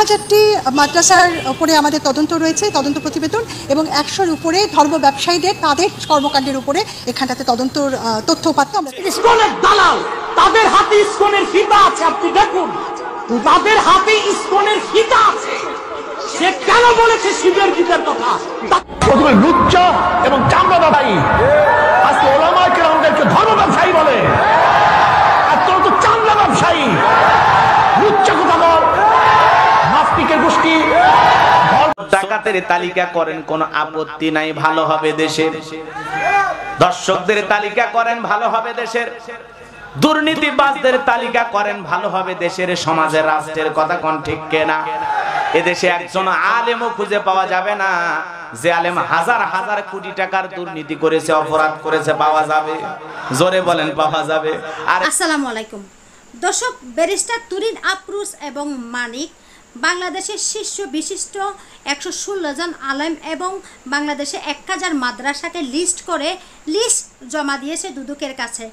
হাজারটি মাদ্রাসার উপরে আমাদের তদন্ত রয়েছে তদন্ত প্রতিবেদন এবং একশোর উপরে ধর্ম ব্যবসায়ীদের তাদের কর্মকাণ্ডের উপরে এখানটাতে তদন্তর আহ, তথ্য উপাত্ত আমরা ইসকনের দালাল তাদের হাতে ইসকনের ফিতা আছে আপনি দেখুন। তাদের হাতে ইসকনের ফিতা আছে। সে কেন বলেছে শিবের গীতের কথা? প্রথমে লুচ্চা এবং চামড়া ব্যবসায়ী আজকে ওলামাকে আমাদেরকে ধর্ম ব্যবসায়ী বলে। আর তোরা তো চামড়া ব্যবসায়ী। লুচ্চা ডাকাতের তালিকা করেন, কোন আপত্তি নাই, ভালো হবে দেশের। দর্শকদের তালিকা করেন, ভালো হবে দেশের। দুর্নীতিবাজদের তালিকা করেন, ভালো হবে দেশের। সমাজের, রাষ্ট্রের কথা কোন ঠিক কেনা? এদেশে একজন আলেমও খুঁজে পাওয়া যাবে না। যে আলেম হাজার হাজার কোটি টাকার দুর্নীতি করেছে, অপরাধ করেছে, পাওয়া যাবে। জোরে বলেন, পাওয়া যাবে। আর আসসালামু আলাইকুম। দর্শক, ব্যারিস্টার তুরিন আফরুস এবং মানিক বাংলাদেশের শীর্ষ বিশিষ্ট একশো ষোলো জন আলেম এবং বাংলাদেশে এক হাজার মাদ্রাসাকে লিস্ট করে লিস্ট জমা দিয়েছে দুদকের কাছে।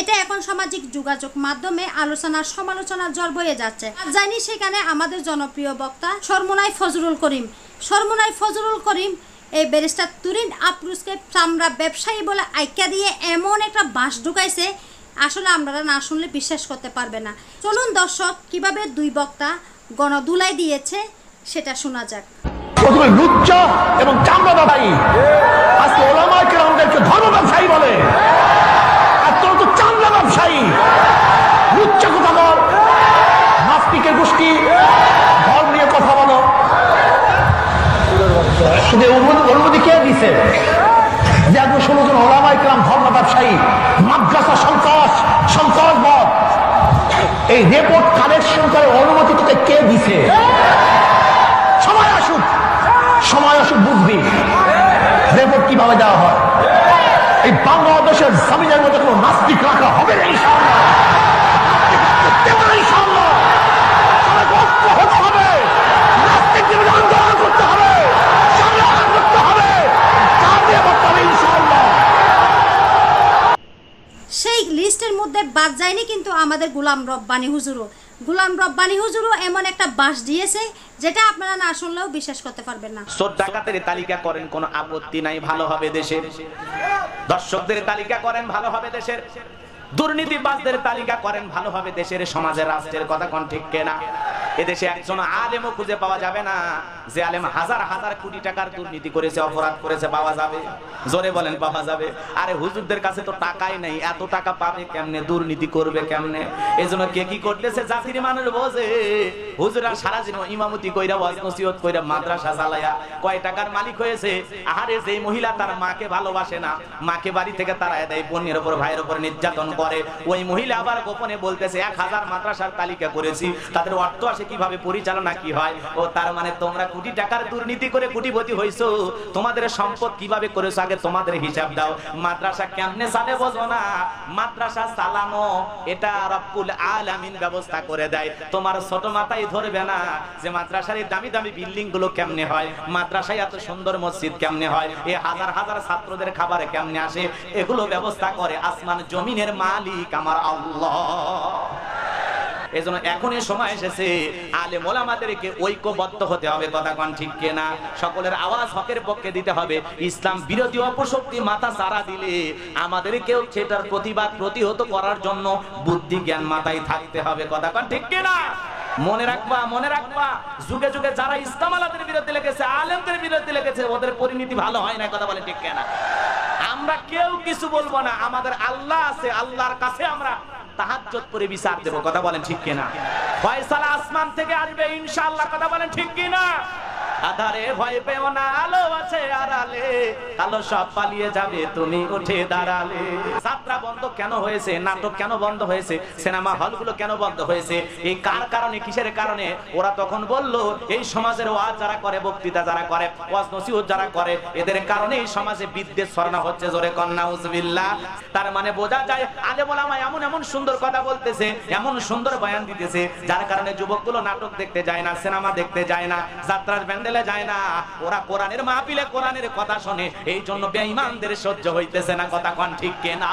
এটা এখন সামাজিক যোগাযোগ মাধ্যমে আলোচনা সমালোচনার জল বয়ে যাচ্ছে। জানি সেখানে আমাদের জনপ্রিয় বক্তা সরমুনাই ফজরুল করিম। সরমুনাই ফজরুল করিম এই ব্যারিস্টার তুরিন আফরুজকে চামড়া ব্যবসায়ী বলে আইকা দিয়ে এমন একটা বাঁশ ঢুকাইছে, আসলে আপনারা না শুনলে বিশ্বাস করতে পারবে না। চলুন দর্শক, কীভাবে দুই বক্তা গণদুলাই দিয়েছে, সেটা শোনা যাক। প্রথমে লুচ্চা এবং চামড়া ব্যবসায়ী আজকে ওলামাকে আমাদেরকে ধর্ম ব্যবসায়ী বলে। আর তোরা তো চামড়া ব্যবসায়ী। লুচ্চা কোথাকার নাস্তিকের গোষ্ঠী, ধর্ম নিয়ে কথা বলো। শুধু অনুমতি কে দিছে? যে একজন ষোলো জন ওলামাই কেরাম ধর্ম ব্যবসায়ী, মাদ্রাসা সন্ত্রাস, সন্ত্রাসবাদ, এই রেপোর্ট কালেকশন করে অনুমতি এই বাংলাদেশের জমিনের বাদ যায়নি কিন্তু আমাদের গোলাম রব্বানি হুজুরও। গোলাম রব্বানি হুজুরও এমন একটা বাস দিয়েছে, যেটা আপনারা না শুনলেও বিশ্বাস করতে পারবেন না। সোর ডাকাতের তালিকা করেন, কোনো আপত্তি নাই, ভালো হবে দেশের। দর্শকদের তালিকা করেন, ভালো হবে দেশের। দুর্নীতিবাজদের তালিকা করেন, ভালো হবে দেশের, সমাজের, রাষ্ট্রের, কথা কোন ঠিক কেনা এদেশে একজন আলেমও খুঁজে পাওয়া যাবে না। যে আলেম হাজার হাজার কোটি টাকার দুর্নীতি করেছে, অপরাধ করেছে, পাওয়া যাবে। জোরে বলেন, পাওয়া যাবে। আরে হুজুরদের কাছে তো টাকাই নেই। এত টাকা পাবে কেমনে? দুর্নীতি করবে কেমনে? এই জন্য কে কি করতেছে? জাতির মানুষ বোঝে। হুজুরা সারা জীবন ইমামতি কইরা, ওয়াজ নসিহত কইরা, মাদ্রাসা চালায়া কয় টাকার মালিক হয়েছে? আহারে যে মহিলা তার মাকে ভালোবাসে না, মাকে বাড়ি থেকে তাড়ায় দেয় বোনের উপর ভাইয়ের উপর নির্যাতন করে। ওই মহিলা আবার গোপনে বলতেছে, এক হাজার মাদ্রাসার তালিকা করেছি। তাদের অর্থ আসে কীভাবে পরিচালনা কি হয়? ও, তার মানে তোমরা কোটি টাকার দুর্নীতি করে কোটিপতি হইছো। তোমাদের সম্পদ কীভাবে করেছ? আগে তোমাদের হিসাব দাও। মাদ্রাসা কেমনে চালে বোঝো না? মাদ্রাসা চালানো, এটা রব্বুল আলামিন ব্যবস্থা করে দেয়। তোমার ছোট মাথায় ধরবে না যে মাদ্রাসার এই দামি দামি বিল্ডিংগুলো কেমনে হয়? মাদ্রাসায় এত সুন্দর মসজিদ কেমনে হয়? এই হাজার হাজার ছাত্রদের খাবারে কেমনে আসে? এগুলো ব্যবস্থা করে আসমান জমিনের মালিক আমার আল্লাহ। এজন্য এখনই সময় এসেছে। আলে মোলামাদেরকে ঐক্যবদ্ধ হতে হবে, কথা কন ঠিক কেনা? সকলের আওয়াজ হকের পক্ষে দিতে হবে। ইসলাম বিরোধী অপশক্তি মাথা সারা দিলে আমাদেরকেও সেটার প্রতিবাদ প্রতিহত করার জন্য বুদ্ধি জ্ঞান মাথায় থাকতে হবে, কথা কন ঠিক কেনা? মনে রাখবা মনে রাখবা, যুগে যুগে যারা ইসলাম আলাদের বিরুদ্ধে লেগেছে, আলেমদের বিরুদ্ধে লেগেছে, ওদের পরিণতি ভালো হয় না, কথা বলে ঠিক কেনা? আমরা কেউ কিছু বলব না, আমাদের আল্লাহ আছে, আল্লাহর কাছে আমরা তাহাজ্জুদ করে বিচার দেব, কথা বলেন ঠিক কিনা? ফয়সালা আসমান থেকে আসবে, ইনশাআল্লাহ, কথা বলেন ঠিক কিনা? আধারে ভয় পেও না আলো আড়ালে কালো সব পালিয়ে যাবে, তুমি উঠে দাঁড়ালে। যাত্রা বন্ধ কেন হয়েছে? নাটক কেন বন্ধ হয়েছে? সিনেমা হলগুলো কেন বন্ধ হয়েছে? এই কার কারণে, কিসের কারণে? ওরা তখন বলল, এই সমাজের ওয়াজ যারা করে, বক্তৃতা যারা করে, ওয়াজ নসিহত যারা করে, এদের কারণে এই সমাজে হচ্ছে, জোরে কন্যা তার মানে বোঝা যায় আলে এমন এমন সুন্দর কথা বলতেছে, এমন সুন্দর বয়ান দিতেছে, যার কারণে যুবকগুলো নাটক দেখতে যায় না, সিনেমা দেখতে যায় না, যাত্রার প্যান্ডেলে যায় না। ওরা কোরআনের মাহফিলে কোরআনের কথা শোনে এই জন্য বেঈমানদের সহ্য হইতেছে না, কথা কন ঠিক কেনা?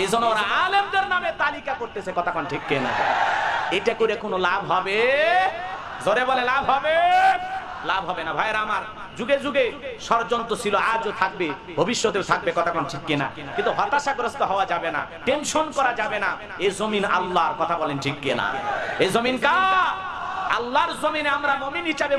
এই জন্য ওরা আলেমদের নামে তালিকা করতেছে, কথা কন ঠিক কেনা? এটা করে কোনো লাভ হবে? জোরে বলে লাভ হবে? লাভ হবে না। ভাইরা আমার, যুগে যুগে ষড়যন্ত্র ছিল, আজও থাকবে, ভবিষ্যতেও থাকবে, কথা কোন ঠিক কিনা? কিন্তু হতাশাগ্রস্ত হওয়া যাবে না, টেনশন করা যাবে না। এই জমিন আল্লাহর, কথা বলেন ঠিক কিনা? এই জমিন কা আল্লাহর জমিনে আমরা মমিন হিসাবে